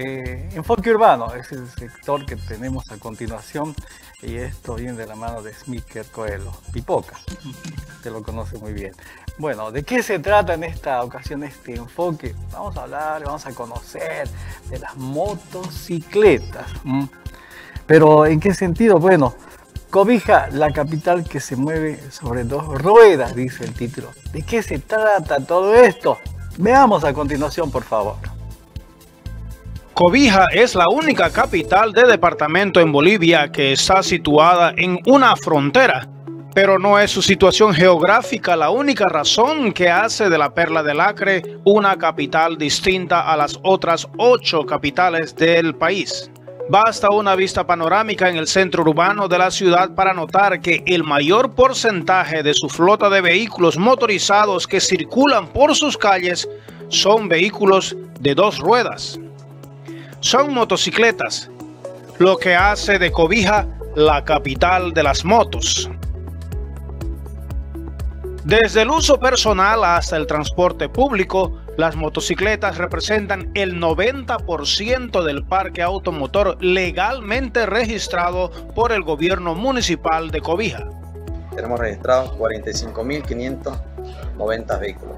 Eh, enfoque urbano es el sector que tenemos a continuación y esto viene de la mano de Smicker Coelho, Pipoca, te lo conoce muy bien. Bueno, ¿de qué se trata en esta ocasión este enfoque? Vamos a hablar, vamos a conocer de las motocicletas. Pero ¿en qué sentido? Bueno, Cobija, la capital que se mueve sobre dos ruedas, dice el título. ¿De qué se trata todo esto? Veamos a continuación, por favor. Cobija es la única capital de departamento en Bolivia que está situada en una frontera, pero no es su situación geográfica la única razón que hace de la Perla del Acre una capital distinta a las otras ocho capitales del país. Basta una vista panorámica en el centro urbano de la ciudad para notar que el mayor porcentaje de su flota de vehículos motorizados que circulan por sus calles son vehículos de dos ruedas son motocicletas, lo que hace de Cobija la capital de las motos. Desde el uso personal hasta el transporte público, las motocicletas representan el 90% del parque automotor legalmente registrado por el gobierno municipal de Cobija. Tenemos registrados 45.590 vehículos.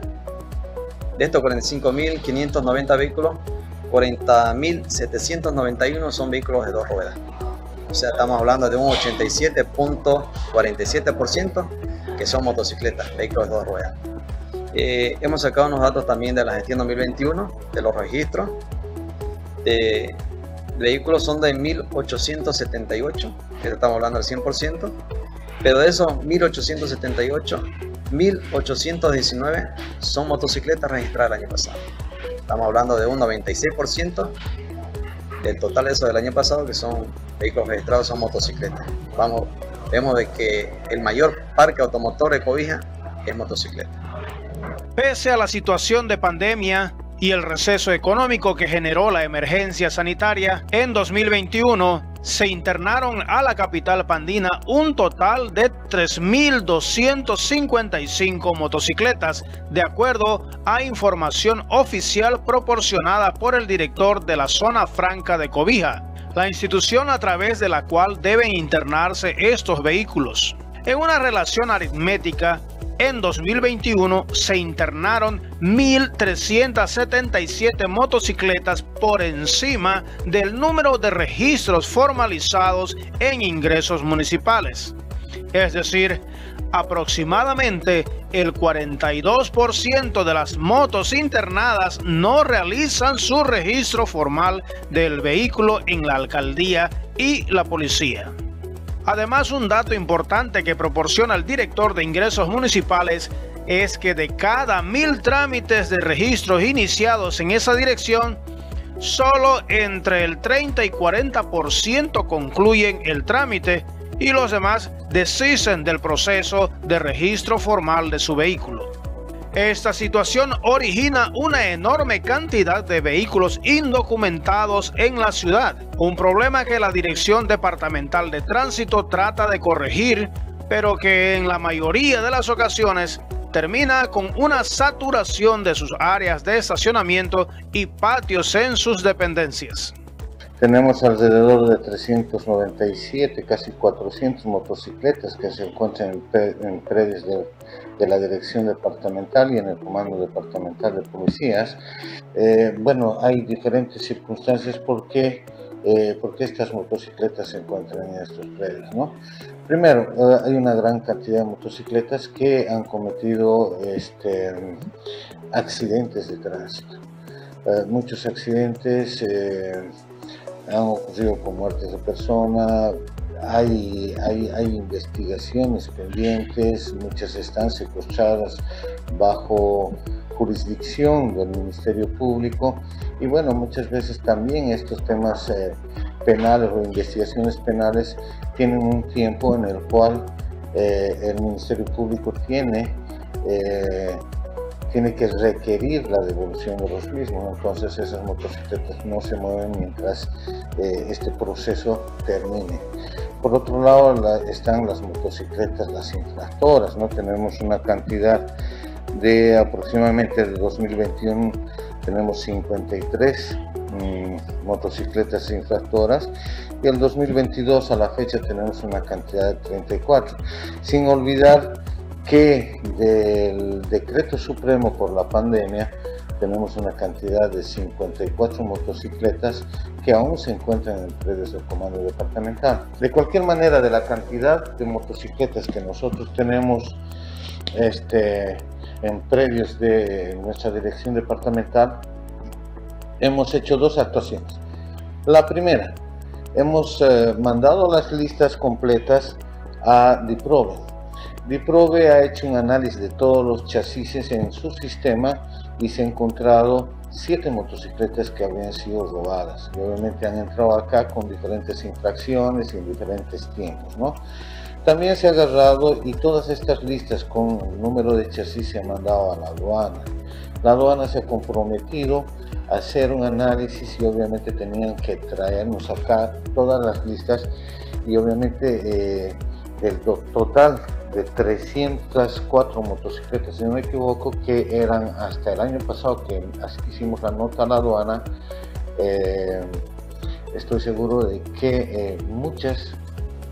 De estos 45.590 vehículos, 40.791 son vehículos de dos ruedas. O sea, estamos hablando de un 87.47% que son motocicletas, vehículos de dos ruedas. Eh, hemos sacado unos datos también de la gestión 2021, de los registros. De vehículos son de 1878, que estamos hablando del 100%, pero de esos 1878, 1819 son motocicletas registradas el año pasado. Estamos hablando de un 96% del total eso del año pasado que son vehículos registrados son motocicletas. Vamos, vemos de que el mayor parque automotor de Cobija es motocicleta. Pese a la situación de pandemia, y el receso económico que generó la emergencia sanitaria, en 2021 se internaron a la capital pandina un total de 3.255 motocicletas, de acuerdo a información oficial proporcionada por el director de la zona franca de Cobija, la institución a través de la cual deben internarse estos vehículos. En una relación aritmética, en 2021 se internaron 1.377 motocicletas por encima del número de registros formalizados en ingresos municipales. Es decir, aproximadamente el 42% de las motos internadas no realizan su registro formal del vehículo en la alcaldía y la policía. Además, un dato importante que proporciona el director de ingresos municipales es que de cada mil trámites de registros iniciados en esa dirección, solo entre el 30 y 40% concluyen el trámite y los demás desisten del proceso de registro formal de su vehículo. Esta situación origina una enorme cantidad de vehículos indocumentados en la ciudad, un problema que la Dirección Departamental de Tránsito trata de corregir, pero que en la mayoría de las ocasiones termina con una saturación de sus áreas de estacionamiento y patios en sus dependencias. Tenemos alrededor de 397, casi 400 motocicletas que se encuentran en, predios de, la dirección departamental y en el comando departamental de policías. Eh, bueno, hay diferentes circunstancias por qué, eh, estas motocicletas se encuentran en estos predios. ¿no? Primero, eh, hay una gran cantidad de motocicletas que han cometido este, accidentes de tránsito. muchos accidentes han ocurrido con muertes de personas, hay, hay, hay, investigaciones pendientes, muchas están secuestradas bajo jurisdicción del Ministerio Público y bueno, muchas veces también estos temas eh, penales o investigaciones penales tienen un tiempo en el cual eh, el Ministerio Público tiene eh, tiene que requerir la devolución de los mismos, entonces esas motocicletas no se mueven mientras este proceso termine. Por otro lado están las motocicletas, las infractoras, ¿no? tenemos una cantidad de aproximadamente de 2021 tenemos 53 mm, motocicletas infractoras y el 2022 a la fecha tenemos una cantidad de 34. Sin olvidar que del decreto supremo por la pandemia tenemos una cantidad de 54 motocicletas que aún se encuentran en redes del comando departamental. De cualquier manera, de la cantidad de motocicletas que nosotros tenemos este, en predios de nuestra dirección departamental, hemos hecho dos actuaciones. La primera, hemos eh, mandado las listas completas a DIPROVE. DIPROVE ha hecho un análisis de todos los chasis en su sistema y se ha encontrado siete motocicletas que habían sido robadas. Y obviamente han entrado acá con diferentes infracciones y en diferentes tiempos. ¿no? También se ha agarrado y todas estas listas con el número de chasis se han mandado a la aduana. La aduana se ha comprometido a hacer un análisis y obviamente tenían que traernos acá todas las listas y obviamente eh, el total de 304 motocicletas, si no me equivoco, que eran hasta el año pasado que hicimos la nota a la aduana, eh, estoy seguro de que eh, muchas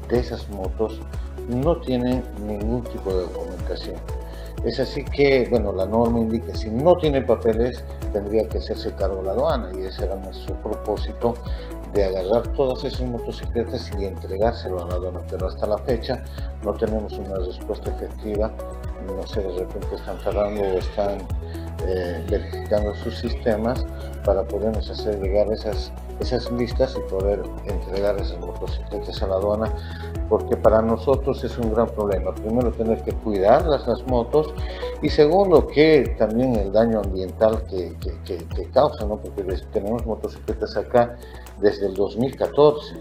de esas motos no tienen ningún tipo de documentación. Es así que, bueno, la norma indica si no tiene papeles tendría que hacerse cargo la aduana y ese era nuestro propósito de agarrar todas esas motocicletas y entregárselo a la aduana, pero hasta la fecha no tenemos una respuesta efectiva, no sé, de repente están cerrando o están eh, verificando sus sistemas para podernos hacer llegar esas, esas listas y poder entregar esas motocicletas a la aduana, porque para nosotros es un gran problema. Primero, tener que cuidarlas las motos y segundo, que también el daño ambiental que, que, causa, ¿no? porque tenemos motocicletas acá desde el 2014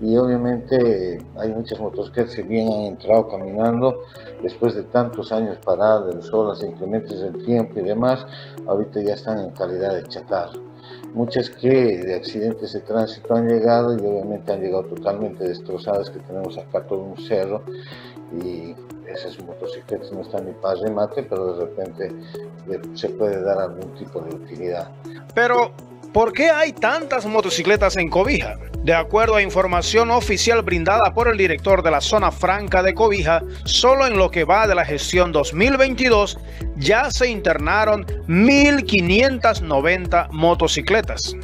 y obviamente hay muchas motocicletas que bien han entrado caminando después de tantos años paradas del sol, las inclemencias del tiempo y demás, ahorita ya están en calidad de chatarra. Muchas que de accidentes de tránsito han llegado y obviamente han llegado totalmente destrozadas, que tenemos acá todo un cerro y esas motocicletas no están ni para remate, pero de repente se puede dar algún tipo de utilidad. Pero ¿Por qué hay tantas motocicletas en Cobija? De acuerdo a información oficial brindada por el director de la zona franca de Cobija, solo en lo que va de la gestión 2022 ya se internaron 1.590 motocicletas,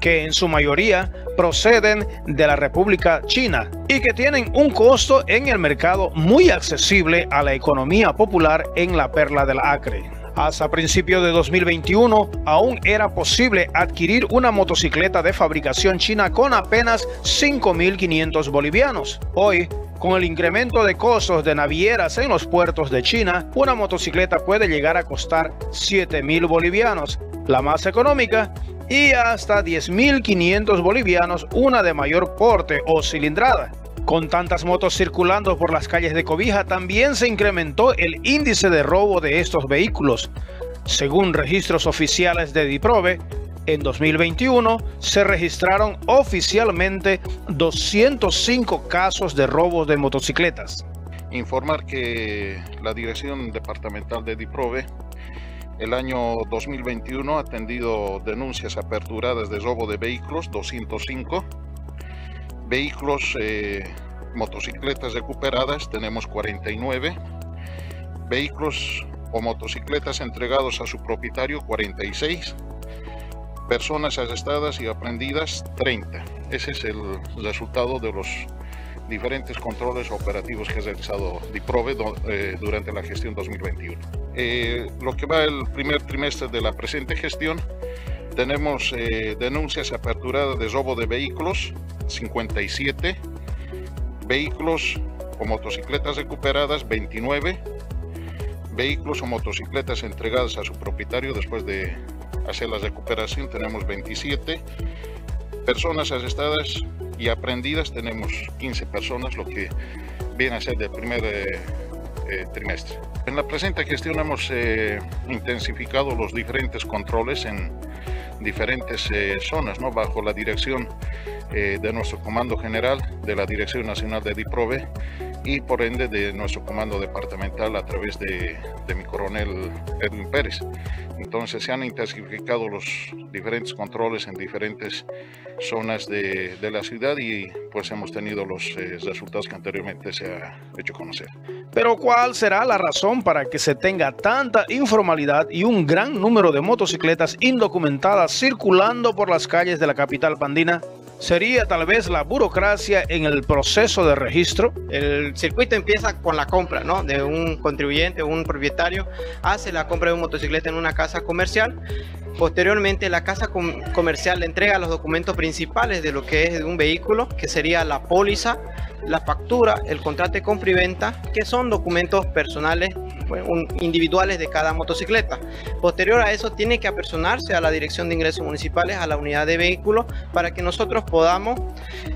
que en su mayoría proceden de la República China y que tienen un costo en el mercado muy accesible a la economía popular en la perla del Acre. Hasta principios de 2021 aún era posible adquirir una motocicleta de fabricación china con apenas 5.500 bolivianos. Hoy, con el incremento de costos de navieras en los puertos de China, una motocicleta puede llegar a costar 7.000 bolivianos, la más económica, y hasta 10.500 bolivianos una de mayor porte o cilindrada. Con tantas motos circulando por las calles de Cobija, también se incrementó el índice de robo de estos vehículos. Según registros oficiales de Diprove, en 2021 se registraron oficialmente 205 casos de robos de motocicletas. Informar que la Dirección Departamental de Diprove el año 2021 ha atendido denuncias aperturadas de robo de vehículos 205 Vehículos, eh, motocicletas recuperadas, tenemos 49. Vehículos o motocicletas entregados a su propietario, 46. Personas arrestadas y aprendidas, 30. Ese es el resultado de los diferentes controles operativos que ha realizado DIPROVE eh, durante la gestión 2021. Eh, lo que va el primer trimestre de la presente gestión, tenemos denuncias aperturadas de robo de vehículos, 57, vehículos o motocicletas recuperadas 29, vehículos o motocicletas entregadas a su propietario después de hacer la recuperación tenemos 27, personas arrestadas y aprendidas tenemos 15 personas, lo que viene a ser del primer eh, eh, trimestre. En la presente gestión hemos eh, intensificado los diferentes controles en diferentes zonas, ¿no? bajo la dirección eh, de nuestro Comando General de la Dirección Nacional de DIPROVE y por ende de nuestro comando departamental a través de, mi coronel Edwin Pérez. Entonces se han intensificado los diferentes controles en diferentes zonas de, de la ciudad y pues hemos tenido los eh, resultados que anteriormente se ha hecho conocer. Pero ¿cuál será la razón para que se tenga tanta informalidad y un gran número de motocicletas indocumentadas circulando por las calles de la capital pandina? ¿Sería tal vez la burocracia en el proceso de registro? El circuito empieza con la compra ¿no? de un contribuyente un propietario, hace la compra de un motocicleta en una casa comercial. Posteriormente, la casa com comercial le entrega los documentos principales de lo que es un vehículo, que sería la póliza, la factura, el contrato de compra y venta, que son documentos personales individuales de cada motocicleta. Posterior a eso tiene que apersonarse a la Dirección de Ingresos Municipales, a la unidad de vehículos, para que nosotros podamos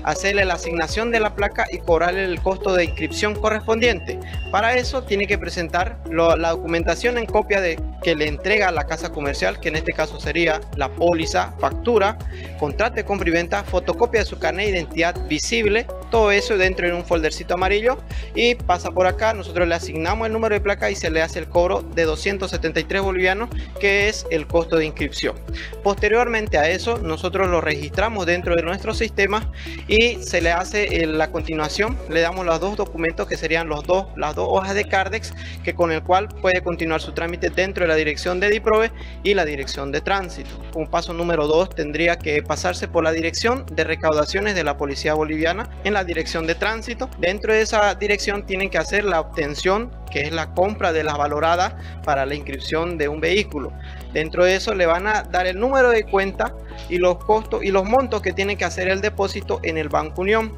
hacerle la asignación de la placa y cobrarle el costo de inscripción correspondiente. Para eso tiene que presentar la documentación en copia de que le entrega a la casa comercial, que en este caso sería la póliza, factura, contrato de compra y venta, fotocopia de su carnet de identidad visible, todo eso dentro de un foldercito amarillo y pasa por acá, nosotros le asignamos el número de placa y se le hace el cobro de 273 bolivianos, que es el costo de inscripción. Posteriormente a eso, nosotros lo registramos dentro de nuestro sistema y se le hace la continuación, le damos los dos documentos que serían los dos, las dos hojas de Cardex, que con el cual puede continuar su trámite dentro de la dirección de DIPROVE y la dirección de tránsito. Un paso número dos tendría que pasarse por la dirección de recaudaciones de la Policía Boliviana en la dirección de tránsito. Dentro de esa dirección tienen que hacer la obtención que es la compra de la valorada para la inscripción de un vehículo. Dentro de eso le van a dar el número de cuenta y los costos y los montos que tiene que hacer el depósito en el Banco Unión.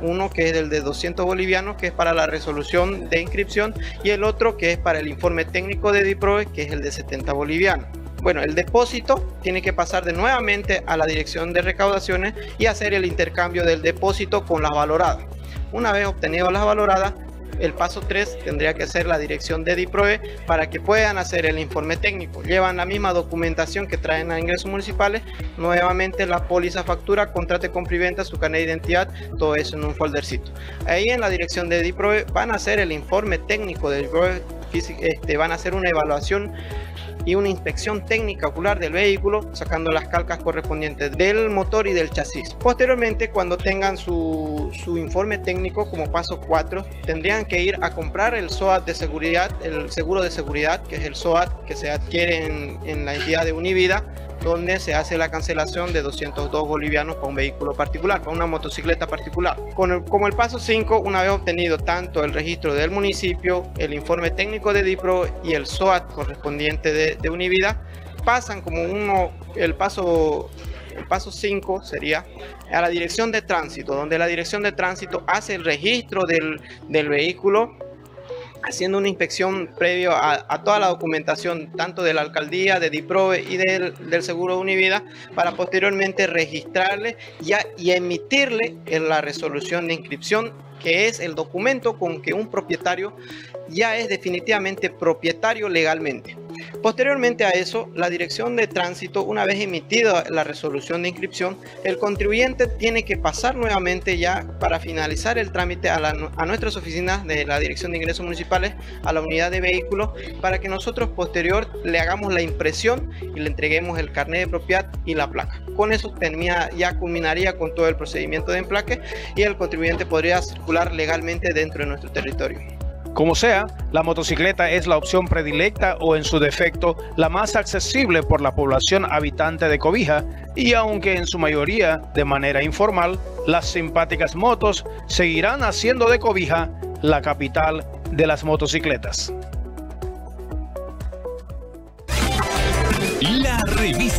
Uno que es el de 200 bolivianos, que es para la resolución de inscripción, y el otro que es para el informe técnico de DIPROE, que es el de 70 bolivianos. Bueno, el depósito tiene que pasar de nuevamente a la dirección de recaudaciones y hacer el intercambio del depósito con las valoradas. Una vez obtenido las valoradas, el paso 3 tendría que ser la dirección de DIPROE para que puedan hacer el informe técnico. Llevan la misma documentación que traen a ingresos municipales, nuevamente la póliza factura, contrato de venta, su carnet de identidad, todo eso en un foldercito. Ahí en la dirección de DIPROE van a hacer el informe técnico de DIPROE, este, van a hacer una evaluación y una inspección técnica ocular del vehículo, sacando las calcas correspondientes del motor y del chasis. Posteriormente, cuando tengan su, su informe técnico como paso 4, tendrían que ir a comprar el SOAT de seguridad, el seguro de seguridad, que es el SOAT que se adquiere en, en la entidad de Univida donde se hace la cancelación de 202 bolivianos para un vehículo particular, para una motocicleta particular. Con como el paso 5, una vez obtenido tanto el registro del municipio, el informe técnico de DIPRO y el SOAT correspondiente de, de Univida, pasan como uno, el paso el paso 5 sería a la dirección de tránsito, donde la dirección de tránsito hace el registro del, del vehículo haciendo una inspección previo a, toda la documentación, tanto de la alcaldía, de DIPROVE y del, del Seguro Univida, para posteriormente registrarle ya, y emitirle en la resolución de inscripción, que es el documento con que un propietario ya es definitivamente propietario legalmente. Posteriormente a eso, la dirección de tránsito, una vez emitida la resolución de inscripción, el contribuyente tiene que pasar nuevamente ya para finalizar el trámite a, nuestras oficinas de la Dirección de Ingresos Municipales, a la unidad de vehículos, para que nosotros posterior le hagamos la impresión y le entreguemos el carnet de propiedad y la placa. Con eso termina, ya culminaría con todo el procedimiento de emplaque y el contribuyente podría circular legalmente dentro de nuestro territorio. Como sea, la motocicleta es la opción predilecta o en su defecto la más accesible por la población habitante de Cobija y aunque en su mayoría de manera informal, las simpáticas motos seguirán haciendo de Cobija la capital de las motocicletas. La revista.